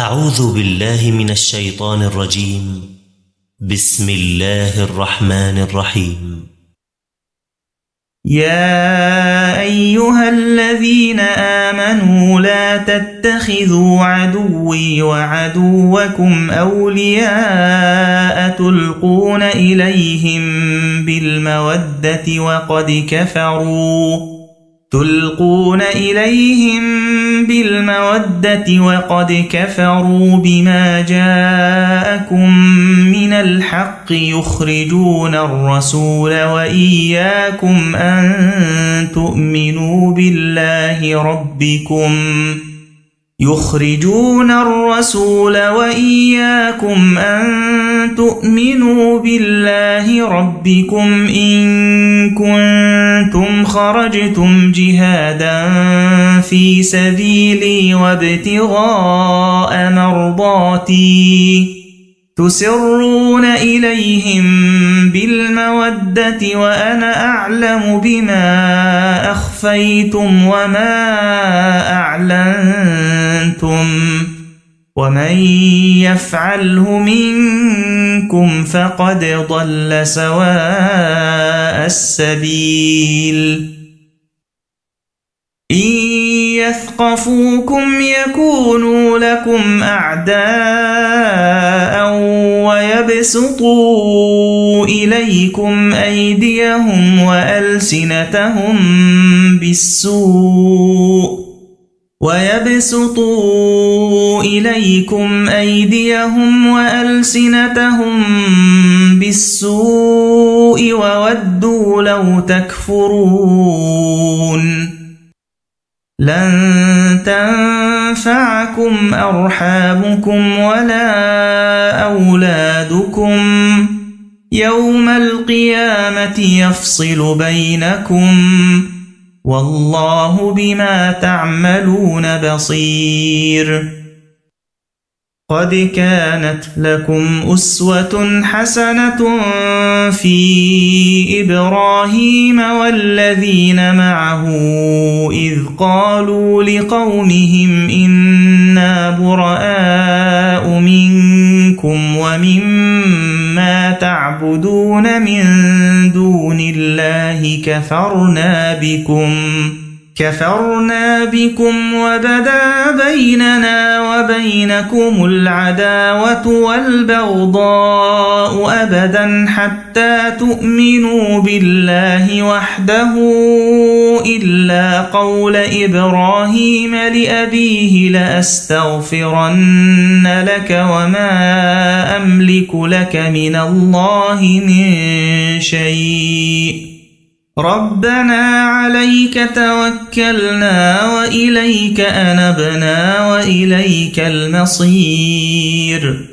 أعوذ بالله من الشيطان الرجيم. بسم الله الرحمن الرحيم. يا أيها الذين آمنوا لا تتخذوا عدوي وعدوكم أولياء تلقون إليهم بالمودة وقد كفروا. تلقون إليهم بالمودة وقد كفروا بما جاءكم من الحق يخرجون الرسول وإياكم أن تؤمنوا بالله ربكم يخرجون الرسول وإياكم أن تؤمنوا بالله ربكم إن كنتم خرجتم جهادا في سبيلي وابتغاء مرضاتي. تسرون إليهم بالمودة وأنا أعلم بما أخفيتم وما أعلنتم ومن يفعله منكم فقد ضل سواء السبيل يثقفوكم يكونوا لكم أعداء ويبسطوا إليكم أيديهم وألسنتهم بالسوء ويبسطوا إليكم أيديهم وألسنتهم بالسوء وودوا لو تكفرون لن تنفعكم أرحامكم ولا أولادكم. يوم القيامة يفصل بينكم. والله بما تعملون بصير. قد كانت لكم أسوة حسنة في إبراهيم والذين معه إذ قالوا لقومهم إنا براء منكم ومما تعبدون من دون الله كفرنا بكم كفرنا بكم وبدا بيننا وبينكم العداوة والبغضاء أبدا حتى تؤمنوا بالله وحده إلا قول إبراهيم لأبيه لأستغفرن لك وما أملك لك من الله من شيء ربنا عليك توكلنا وإليك أنبنا وإليك المصير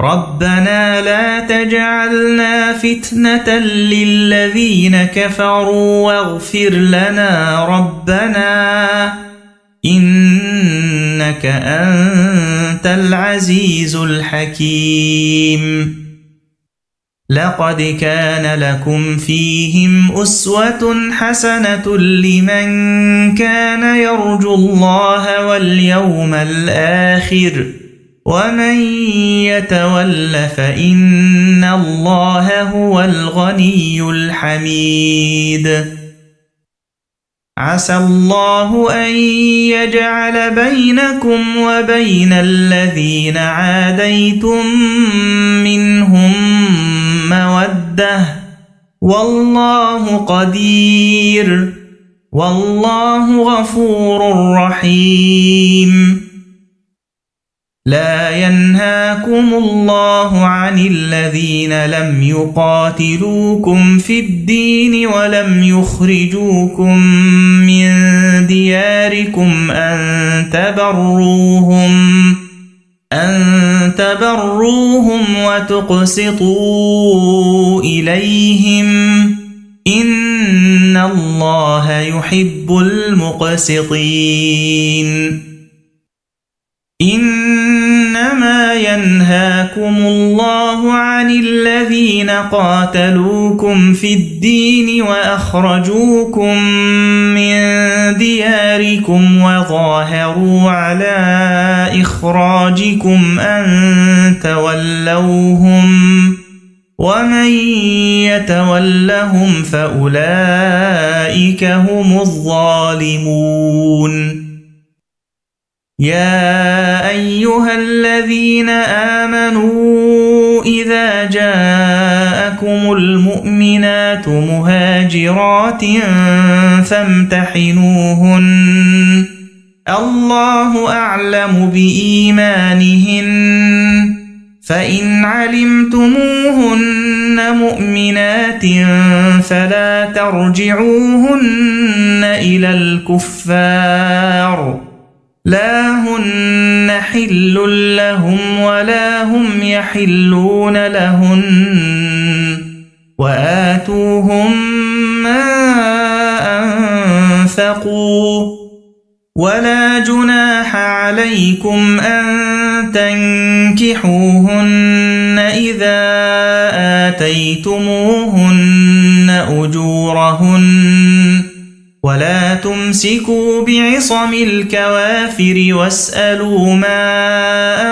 ربنا لا تجعلنا فتنة للذين كفروا واغفر لنا ربنا إنك أنت العزيز الحكيم لقد كان لكم فيهم أسوة حسنة لمن كان يرجو الله واليوم الآخر ومن يتول فإن الله هو الغني الحميد عسى الله أن يجعل بينكم وبين الذين عاديتم منهم مودة. والله قدير. والله غفور رحيم. لا ينهاكم الله عن الذين لم يقاتلوكم في الدين ولم يخرجوكم من دياركم أن تبروهم أن تبروهم وتقسطوا إليهم. إن الله يحب المقسطين. ينهاكم الله عن للذين قاتلوكم في الدين وأخرجوكم من دياركم وظاهروا على إخراجكم أن تولوهم ومن يتولهم فأولئك هم الظالمون يا الذين آمنوا إذا جاءكم المؤمنات مهاجرات فامتحنوهن الله أعلم بإيمانهن فإن علمتموهن مؤمنات فلا ترجعوهن إلى الكفار لا هن حل لهم ولا هم يحلون لهن وآتوهم ما أنفقوا ولا جناح عليكم أن تنكحوهن إذا آتيتموهن أجورهن ولا تمسكوا بعصم الكوافر واسألوا ما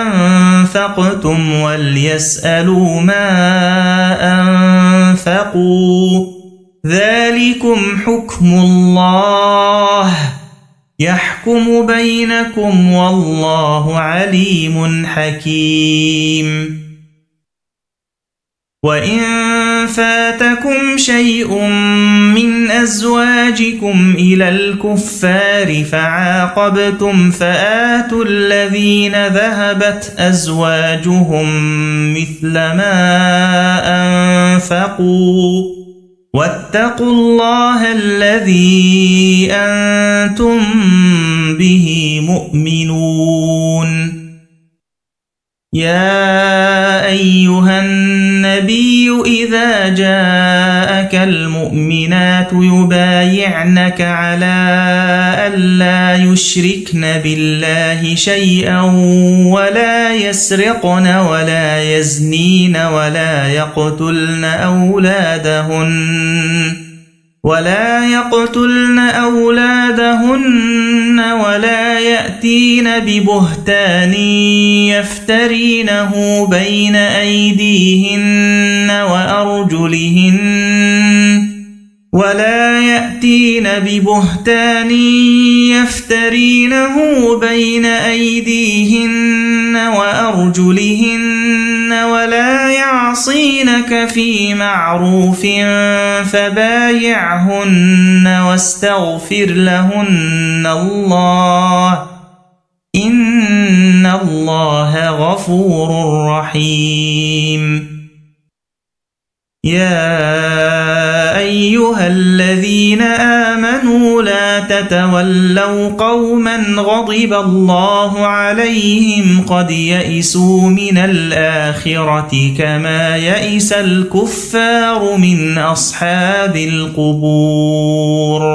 أنفقتم وليسألوا ما أنفقوا. ذلكم حكم الله يحكم بينكم والله عليم حكيم. وإن فاتكم شيء من أزواجكم إلى الكفار فعاقبتم فآتوا الذين ذهبت أزواجهم مثل ما أنفقوا واتقوا الله الذي أنتم به مؤمنون. يا جاءك المؤمنات يبايعنك على ألا يشركن بالله شيئا ولا يسرقن ولا يزنين ولا يقتلن أولادهن. ولا يقتلن أولادهن ولا يأتين ببهتان يفترينه بين أيديهن وأرجلهن ولا يأتين ببهتان يفترينه بين أيديهن وأرجلهن ولا يعصينك في معروف فبايعهن واستغفر لهن الله إن الله غفور رحيم يا أيها الذين آمنوا لا تتولوا قوما غضب الله عليهم قد يئسوا من الآخرة كما يئس الكفار من أصحاب القبور.